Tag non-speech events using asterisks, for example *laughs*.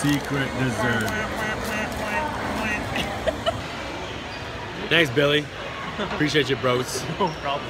secret dessert. Thanks, Billy. Appreciate you, bros. *laughs* No problem.